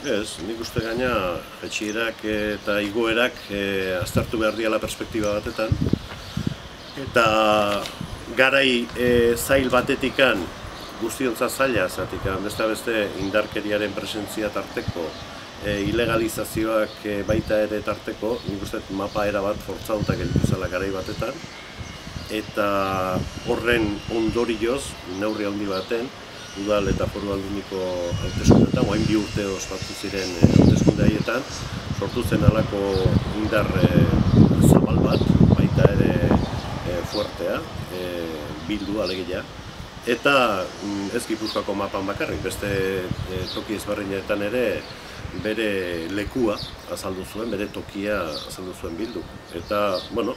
Ez, nik uste gaina jetxierak eta igoerak e, aztertu behar diala perspektiba batetan. Eta garai e, zail batetikan, guztiontza zaila zatikan, beste beste indarkeriaren presentzia tarteko, e, ilegalizazioak e, baita ere tarteko, nik uste mapa era bat fortzautak zela garai batetan. Eta horren ondorioz, neurri handi baten, udal eta foru alduniko hauteskundetan, oain bi urte ospatu ziren eh, hauteskunde haietan, sortu zen alako indar e, zabal bat, baita ere e, fuertea, e, bildu alegia, eta mm, ez Gipuzkoako mapan bakarrik, beste e, toki ezberdinetan ere bere lekua azaldu zuen, bere tokia azaldu zuen bildu. Eta, bueno,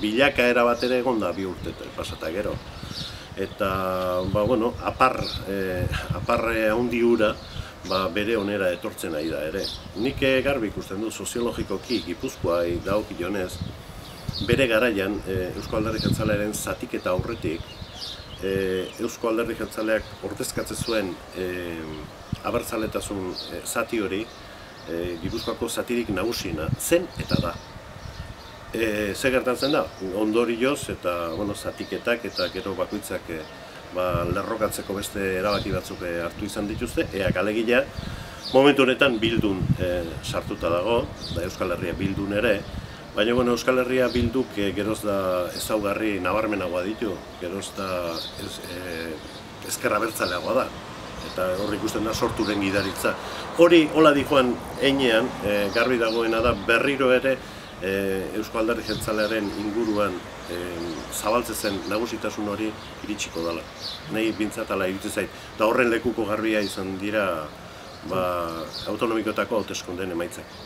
bilaka era bat ere egon da bi urte pasata gero eta ba, bueno, apar, e, aparre handi ura ba, bere onera etortzen ari da ere. Nik garbi ikusten du soziologikoki Gipuzkoa dauk jonez, bere garaian e, Eusko Alderri Jantzalearen zatik aurretik e, Eusko Alderri Jantzaleak ordezkatze zuen e, abertzaletasun e, zati hori e, Gipuzkoako zatirik nagusiena zen eta da e, ze gertatzen da, ondorioz eta bueno, zatiketak eta gero bakoitzak e, ba, lerrokatzeko beste erabaki batzuk e, hartu izan dituzte, ea galegila momentu honetan bildun e, sartuta dago, da Euskal Herria bildun ere, baina bueno, Euskal Herria bilduk e, geroz da ezaugarri nabarmenagoa ditu, geroz da ez, e, ezkerra bertzaleagoa da, eta hor ikusten da sortu den gidaritza. Hori, hola di joan, einean, e, garbi dagoena da berriro ere, e, Eusko Alderri Jeltzalearen inguruan e, zabaltze zen nagusitasun hori iritsiko dela. Nahi bintzatala iritsi zait. Da horren lekuko garbia izan dira ba, autonomikotako hauteskundeen emaitzak.